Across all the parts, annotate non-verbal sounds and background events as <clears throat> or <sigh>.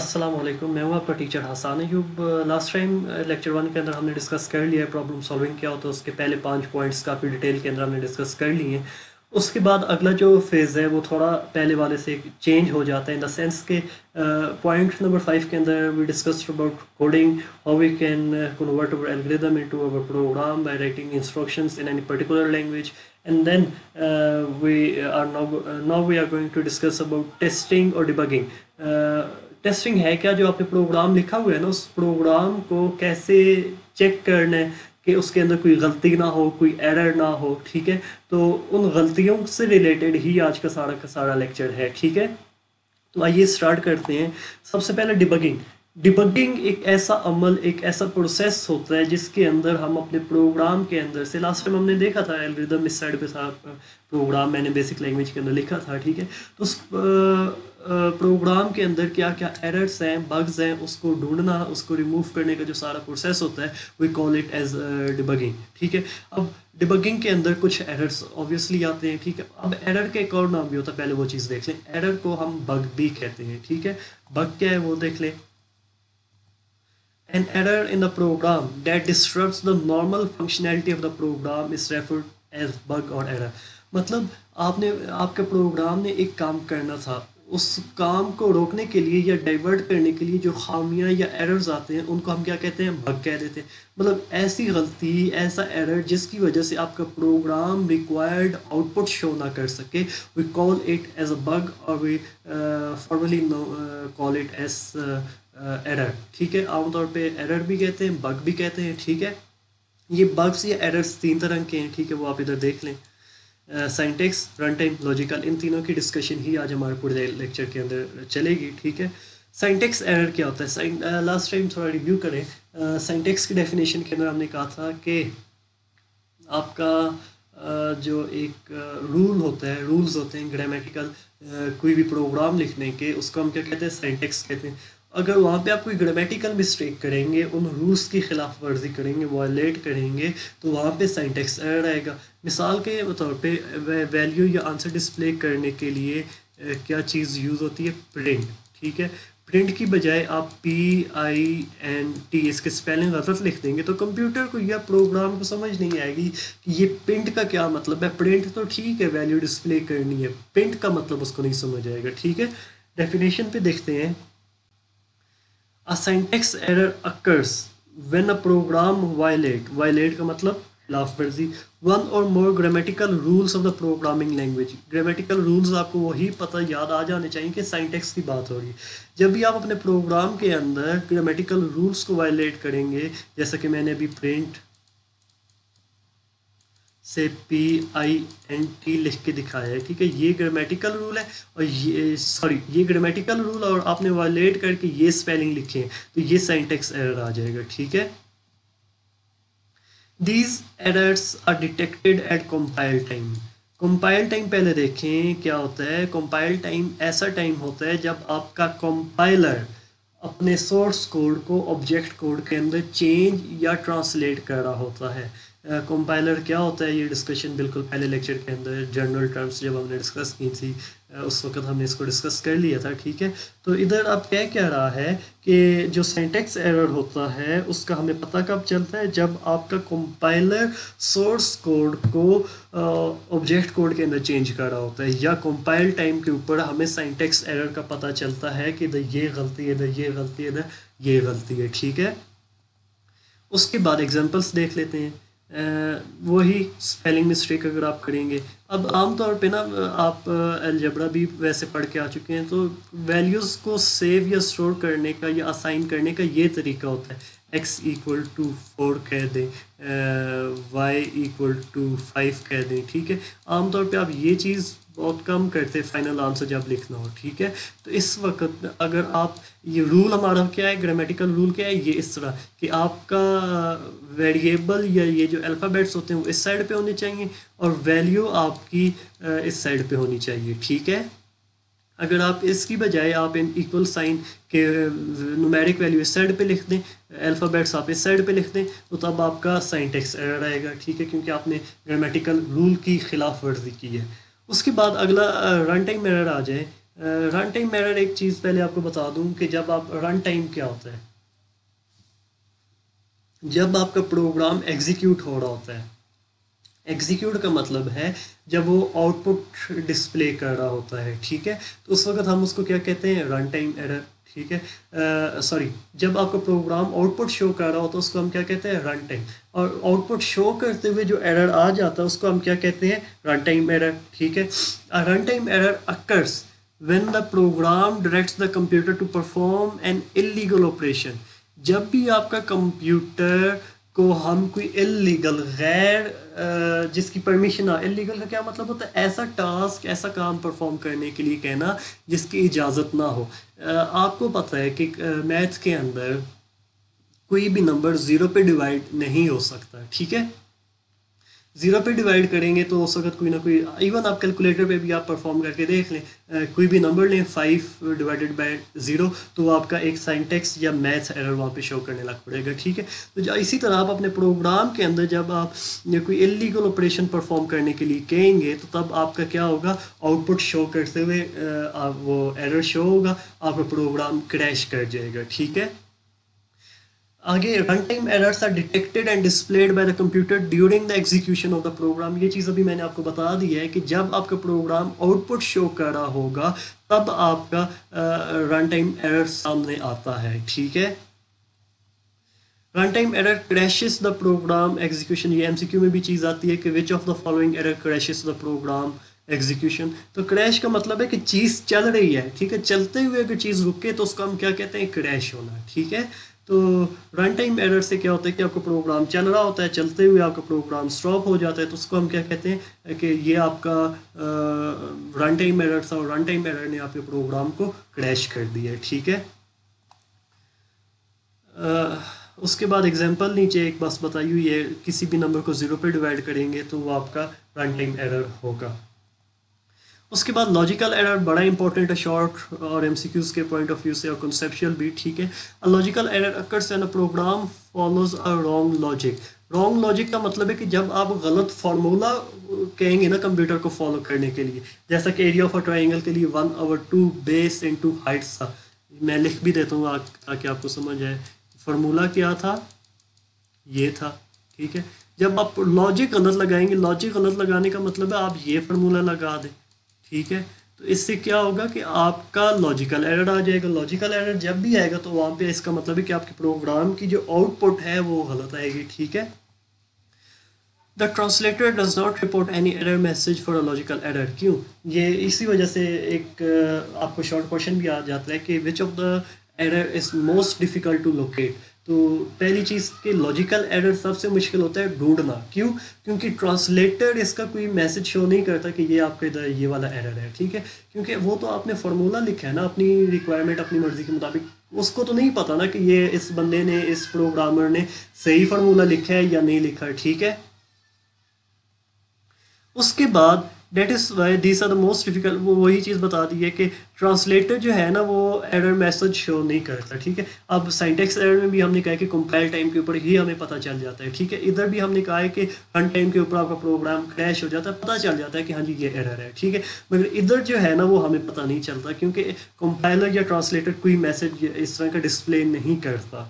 अस्सलाम वालेकुम मैं हूँ आपका teacher Hasan Ayub last time lecture one के अंदर हमने डिस्कस कर लिया है प्रॉब्लम सॉल्विंग क्या होता है उसके पहले पाँच पॉइंट्स काफ़ी डिटेल के अंदर हमने डिस्कस कर लिए हैं। उसके बाद अगला जो फ़ेज़ है वो थोड़ा पहले वाले से चेंज हो जाता है इन द सेंस के पॉइंट नंबर फाइव के अंदर we discuss about coding how we can convert our algorithm into our program by writing instructions in any particular language and then uh, we are now uh, now we are going to discuss about testing है क्या जो आपने programme लिखा हुआ है ना, उस programme को कैसे चेक करना है कि उसके अंदर कोई गलती ना हो, कोई एरर ना हो, ठीक है? तो उन गलतियों से रिलेटेड ही आज का सारा का सारा लेक्चर है, ठीक है? तो आइए स्टार्ट करते हैं। सबसे पहले डिबगिंग डिबगिंग एक ऐसा अमल, एक ऐसा प्रोसेस होता है जिसके अंदर हम अपने प्रोग्राम के अंदर से लास्ट टाइम हमने देखा था एल्गोरिदम इस साइड पे था प्रोग्राम मैंने बेसिक लैंग्वेज के अंदर लिखा था, ठीक है? तो उस प्रोग्राम के अंदर क्या क्या एरर्स हैं बग्स हैं, उसको ढूंढना, उसको रिमूव करने का जो सारा प्रोसेस होता है we call it as debugging ठीक है? अब डिबगिंग के अंदर कुछ एरर्स ऑब्वियसली आते हैं, ठीक है? अब एरर के एक और नाम भी होता है, पहले वो चीज़ देख लें। एरर को हम बग भी कहते हैं, ठीक है? बग क्या है वो देख लें। An error in the program that disrupts the normal functionality of the program is referred as bug or error. मतलब आपने, आपके प्रोग्राम ने एक काम करना था उस काम को रोकने के लिए या डाइवर्ट करने के लिए जो खामियाँ या एरर्स आते हैं, उनको हम क्या कहते हैं? बग कह देते हैं। मतलब ऐसी गलती, ऐसा एरर जिसकी वजह से आपका प्रोग्राम रिक्वायर्ड आउटपुट शो ना कर सके we call it as a bug और we formally call it as error ठीक है? आमतौर पे एरर भी कहते हैं बग भी कहते हैं, ठीक है? ये बग्स या एरर्स तीन तरह के हैं, ठीक है? वो आप इधर देख लें। साइंटेक्स रन टाइम लॉजिकल इन तीनों की डिस्कशन ही आज हमारे पूरे लेक्चर के अंदर चलेगी ठीक है? साइंटेक्स एरर क्या होता है? लास्ट टाइम थोड़ा रिव्यू करें। साइंटेक्स की डेफिनेशन के अंदर हमने कहा था कि आपका uh, जो एक रूल uh, होता है रूल्स होते हैं ग्रामेटिकल uh, कोई भी प्रोग्राम लिखने के उसको हम क्या कहते हैं? साइंटेक्स कहते हैं। अगर वहाँ पे आप कोई ग्रामेटिकल मिस्टेक करेंगे, उन रूल्स की खिलाफ वर्जी करेंगे वायलेट करेंगे तो वहाँ पे साइंटेक्स एरर आएगा। मिसाल के तौर पे वैल्यू या आंसर डिस्प्ले करने के लिए क्या चीज़ यूज़ होती है? प्रिंट ठीक है? प्रिंट की बजाय आप पी आई एन टी इसके स्पेलिंग गलत लिख देंगे तो कंप्यूटर को या प्रोग्राम को समझ नहीं आएगी कि ये प्रिंट का क्या मतलब है। प्रिंट तो ठीक है वैल्यू डिस्प्ले करनी है। प्रिंट का मतलब उसको नहीं समझ आएगा, ठीक है? डेफिनेशन पे देखते हैं। A syntax error occurs when a program violate violate का मतलब खिलाफ वर्जी one or more grammatical rules of the programming language grammatical rules आपको वही पता याद आ जाने चाहिए कि साइंटेक्स की बात हो रही है। जब भी आप अपने प्रोग्राम के अंदर ग्रामेटिकल रूल्स को वायलेट करेंगे, जैसा कि मैंने अभी प्रिंट से पी आई एन टी लिख के दिखाया है, ठीक है? ये ग्रामेटिकल रूल है और ये सॉरी ये ग्रामेटिकल रूल और आपने वायलेट करके ये स्पेलिंग लिखे हैं तो ये सेंटेक्स एरर आ जाएगा, ठीक है? These errors are detected at compile time compile time पहले देखें क्या होता है? कंपाइल टाइम ऐसा टाइम होता है जब आपका कंपाइलर अपने सोर्स कोड को ऑब्जेक्ट कोड के अंदर चेंज या ट्रांसलेट कर रहा होता है। कंपाइलर uh, क्या होता है ये डिस्कशन बिल्कुल पहले लेक्चर के अंदर जनरल टर्म्स जब हमने डिस्कस की थी उस वक्त हमने इसको डिस्कस कर लिया था ठीक है? तो इधर अब क्या कह रहा है कि जो सेंटेक्स एरर होता है उसका हमें पता कब चलता है? जब आपका कंपाइलर सोर्स कोड को ऑब्जेक्ट कोड के अंदर चेंज कर रहा होता है या कंपाइल टाइम के ऊपर हमें सेंटेक्स एरर का पता चलता है कि इधर ये गलती है इधर ये गलती है इधर ये गलती है ठीक है? उसके बाद एग्जाम्पल्स देख लेते हैं। वही स्पेलिंग मिस्टेक अगर आप करेंगे। अब आमतौर पे ना, आप एलजबरा भी वैसे पढ़ के आ चुके हैं तो वैल्यूज़ को सेव या स्टोर करने का या असाइन करने का ये तरीका होता है। एक्स इक्वल टू फोर कह दें वाई इक्वल टू फाइव कह दें, ठीक है? आमतौर पे आप ये चीज़ बहुत कम करते फाइनल आंसर जब लिखना हो, ठीक है? तो इस वक्त अगर आप, ये रूल हमारा क्या है? ग्रामेटिकल रूल क्या है? ये इस तरह कि आपका वेरिएबल या ये जो अल्फ़ाबेट्स होते हैं, वो इस साइड पे होने चाहिए और वैल्यू आपकी इस साइड पे होनी चाहिए, ठीक है? अगर आप इसकी बजाय आप इन इक्वल साइन के नुमेरिक वैल्यू इस साइड पे लिख दें अल्फ़ाबेट्स आप इस साइड पे लिख दें तो तब आपका साइंटेक्स एरर आएगा, ठीक है? क्योंकि आपने ग्रामेटिकल रूल की खिलाफ वर्जी की है। उसके बाद अगला रन टाइम एरर आ जाए। रन टाइम एरर एक चीज़ पहले आपको बता दूँ कि जब आप रन टाइम क्या होता है? जब आपका प्रोग्राम एग्जीक्यूट हो रहा होता है। एग्जीक्यूट का मतलब है जब वो आउटपुट डिस्प्ले कर रहा होता है, ठीक है? तो उस वक्त हम उसको क्या कहते हैं? रन टाइम एरर ठीक है? सॉरी जब आपका प्रोग्राम आउटपुट शो कर रहा हो तो उसको हम क्या कहते हैं? रन टाइम और आउटपुट शो करते हुए जो एरर आ जाता है, उसको हम क्या कहते हैं? रन टाइम एरर ठीक है? Run time error occurs when the program directs the computer to perform an illegal operation. जब भी आपका कंप्यूटर को हम कोई इलीगल गैर जिसकी परमिशन आ इलीगल का क्या मतलब होता है? ऐसा टास्क ऐसा काम परफॉर्म करने के लिए कहना जिसकी इजाज़त ना हो। आपको पता है कि मैथ्स के अंदर कोई भी नंबर ज़ीरो पे डिवाइड नहीं हो सकता, ठीक है? ज़ीरो पे डिवाइड करेंगे तो उस वक्त कोई ना कोई इवन आप कैलकुलेटर पे भी आप परफॉर्म करके देख लें कोई भी नंबर लें फाइव डिवाइडेड बाय ज़ीरो तो आपका एक साइंटेक्स या मैथ्स एरर वहाँ पे शो करने लग पड़ेगा, ठीक है? तो इसी तरह आप अपने प्रोग्राम के अंदर जब आप कोई इलीगल ऑपरेशन परफॉर्म करने के लिए कहेंगे तो तब आपका क्या होगा? आउटपुट शो करते हुए वो एरर शो होगा, आपका प्रोग्राम क्रैश कर जाएगा, ठीक है? आगे run time errors are detected and displayed by the computer during the execution of the program ये चीज़ अभी मैंने आपको बता दी है कि जब आपका प्रोग्राम आउटपुट शो कर रहा होगा, तब आपका रन टाइम एरर सामने आता है, ठीक है? Run time error crashes the program execution ये एमसीक्यू में भी चीज़ आती है कि which of the following error crashes the program execution तो क्रैश का मतलब है कि चीज़ चल रही है, ठीक है? चलते हुए अगर चीज़ रुके तो उसको हम क्या कहते हैं? क्रैश होना, ठीक है? तो रन टाइम एरर से क्या होता है कि आपका प्रोग्राम चल रहा होता है चलते हुए आपका प्रोग्राम स्टॉप हो जाता है तो उसको हम क्या कहते हैं कि ये आपका रन टाइम एरर था और रन टाइम एरर ने आपके प्रोग्राम को क्रैश कर दिया ठीक है? आ, उसके बाद एग्जांपल नीचे एक बस हुई है किसी भी नंबर को ज़ीरो पे डिवाइड करेंगे तो वो आपका रन टाइम एरर होगा। उसके बाद लॉजिकल एरर बड़ा इंपॉर्टेंट है शॉर्ट और एम के पॉइंट ऑफ़ व्यू से और कंसेप्शुअल भी ठीक है। A logical error occurs in a program follows a wrong logic wrong logic का मतलब है कि जब आप गलत फार्मूला कहेंगे ना कंप्यूटर को फॉलो करने के लिए, जैसा कि एरिया ऑफ़ अ ट्राइंगल के लिए one over two base into heights था। मैं लिख भी देता हूँ ताकि आपको समझ आए। फार्मूला क्या था? ये था, ठीक है। जब आप लॉजिक गलत लगाएँगे लॉजिक गलत लगाने का मतलब है आप ये फार्मूला लगा दें। ठीक है? तो इससे क्या होगा कि आपका लॉजिकल एरर आ जाएगा। लॉजिकल एरर जब भी आएगा तो वहाँ पे इसका मतलब है कि आपके प्रोग्राम की जो आउटपुट है वो गलत आएगी, ठीक है? The translator does not report any error message for a logical error क्यों? ये इसी वजह से एक, आपको शॉर्ट क्वेश्चन भी आ जाता है कि which of the error is most difficult to locate तो पहली चीज़ के लॉजिकल एरर सबसे मुश्किल होता है ढूंढना। क्यों? क्योंकि ट्रांसलेटर इसका कोई मैसेज शो नहीं करता कि ये आपके इधर ये वाला एरर है, ठीक है? क्योंकि वो तो आपने फार्मूला लिखा है ना, अपनी रिक्वायरमेंट अपनी मर्ज़ी के मुताबिक। उसको तो नहीं पता ना कि ये इस बंदे ने, इस प्रोग्रामर ने सही फार्मूला लिखा है या नहीं लिखा है, ठीक है? उसके बाद that is why these are the most difficult वो वही चीज़ बता दी है कि ट्रांसलेटर जो है ना, वो एरर मैसेज शो नहीं करता, ठीक है? अब साइंटेक्स एरर में भी हमने कहा है कि कंपाइल टाइम के ऊपर ही हमें पता चल जाता है, ठीक है? इधर भी हमने कहा है कि रन टाइम के ऊपर आपका प्रोग्राम क्रैश हो जाता है, पता चल जाता है कि हाँ जी, ये एरर है, ठीक है? मगर इधर जो है ना, वो हमें पता नहीं चलता, क्योंकि कंपाइलर या ट्रांसलेटर कोई मैसेज इस तरह का डिस्प्ले नहीं करता।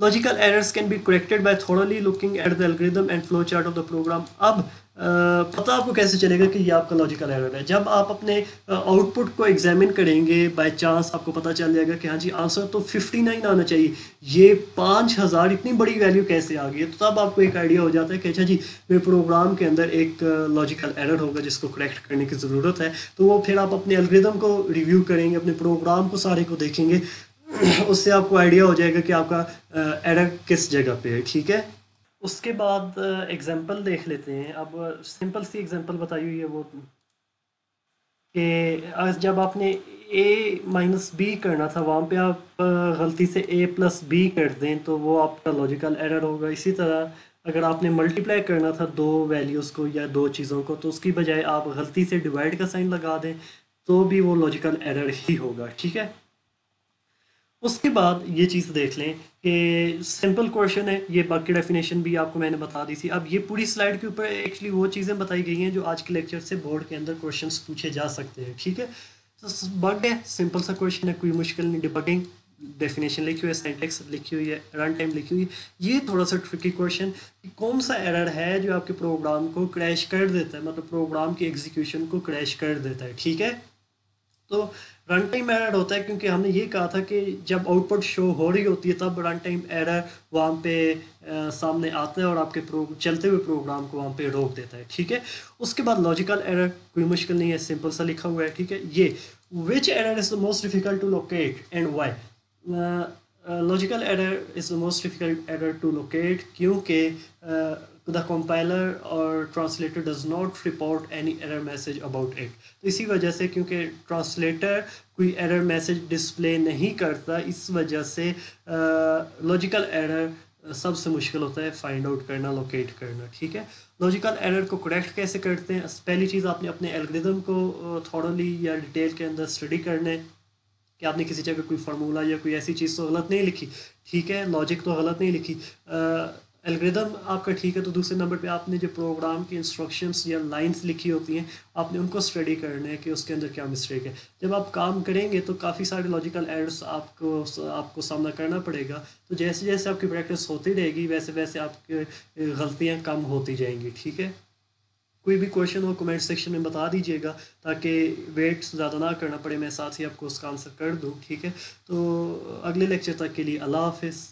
Errors can be corrected by thoroughly looking at the algorithm and flow chart of the program अब पता आपको कैसे चलेगा कि ये आपका लॉजिकल एरर है? जब आप अपने आउटपुट को एग्जामिन करेंगे बाय चांस आपको पता चल जाएगा कि हाँ जी आंसर तो 59 आना चाहिए। ये पाँच हज़ार इतनी बड़ी वैल्यू कैसे आ गई है? तो तब आपको एक आइडिया हो जाता है कि अच्छा जी, मेरे प्रोग्राम के अंदर एक लॉजिकल एरर होगा जिसको करेक्ट करने की ज़रूरत है। तो वो फिर आप अपने एल्गोरिदम को रिव्यू करेंगे, अपने प्रोग्राम को सारे को देखेंगे। <clears throat> उससे आपको आइडिया हो जाएगा कि आपका एरर किस जगह पे है, ठीक है? उसके बाद एग्जांपल देख लेते हैं। अब सिंपल सी एग्जांपल हुई है वो। कि जब आपने ए माइनस बी करना था, वहाँ पे आप गलती से ए प्लस बी कर दें तो वो आपका लॉजिकल एरर होगा। इसी तरह अगर आपने मल्टीप्लाई करना था दो वैल्यूज़ को या दो चीज़ों को तो उसकी बजाय आप गलती से डिवाइड का साइन लगा दें तो भी वो लॉजिकल एरर ही होगा, ठीक है? उसके बाद ये चीज़ देख लें कि सिंपल क्वेश्चन है, ये बाकी डेफिनेशन भी आपको मैंने बता दी थी। अब ये पूरी स्लाइड के ऊपर एक्चुअली वो चीज़ें बताई गई हैं जो आज के लेक्चर से बोर्ड के अंदर क्वेश्चन पूछे जा सकते हैं, ठीक है? तो बग है सिंपल सा क्वेश्चन है, कोई मुश्किल नहीं डिबगिंग डेफिनेशन लिखी हुई है सेंटेक्स लिखी हुई है रन टाइम लिखी हुई है। ये थोड़ा सा ट्रिकी क्वेश्चन कि कौन सा एरर है जो आपके प्रोग्राम को क्रैश कर देता है मतलब प्रोग्राम की एग्जीक्यूशन को क्रैश कर देता है, ठीक है? तो रन टाइम एरर होता है क्योंकि हमने ये कहा था कि जब आउटपुट शो हो रही होती है तब रन टाइम एरर वहाँ पे आ, सामने आता है और आपके प्रो चलते हुए प्रोग्राम को वहाँ पे रोक देता है ठीक है? उसके बाद लॉजिकल एरर कोई मुश्किल नहीं है सिंपल सा लिखा हुआ है ठीक है? ये which error is the most difficult to locate and why logical error is the most difficult error to locate क्योंकि द कंपाइलर और translator does not report any error message about it तो इसी वजह से क्योंकि ट्रांसलेटर कोई error message display नहीं करता इस वजह से लॉजिकल uh, एरर सबसे मुश्किल होता है फाइंड आउट करना लोकेट करना ठीक है? लॉजिकल एरर को करेक्ट कैसे करते हैं? पहली चीज़ आपने अपने एल्गोरिदम को थॉरली या डिटेल के अंदर स्टडी करने कि आपने किसी जगह कोई फार्मूला या कोई ऐसी चीज़ तो गलत नहीं लिखी? ठीक है लॉजिक तो गलत नहीं लिखी। एल्गोरिदम आपका ठीक है तो दूसरे नंबर पे आपने जो प्रोग्राम की इंस्ट्रक्शंस या लाइंस लिखी होती हैं, आपने उनको स्टडी करना है कि उसके अंदर क्या मिस्टेक है। जब आप काम करेंगे तो काफ़ी सारे लॉजिकल एरर्स आपको आपको सामना करना पड़ेगा। तो जैसे जैसे आपकी प्रैक्टिस होती रहेगी, वैसे वैसे आपकी गलतियाँ कम होती जाएँगी, ठीक है? कोई भी क्वेश्चन हो कमेंट सेक्शन में बता दीजिएगा, ताकि वेट ज़्यादा ना करना पड़े। मैं साथ ही आपको उसका आंसर कर दूँ, ठीक है? तो अगले लेक्चर तक के लिए अल्लाह हाफिज़।